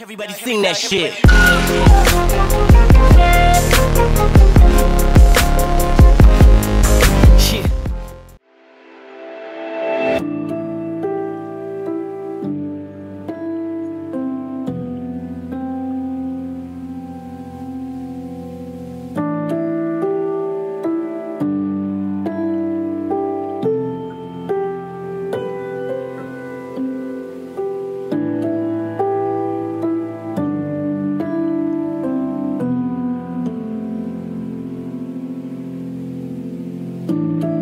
Everybody sing that shit. Where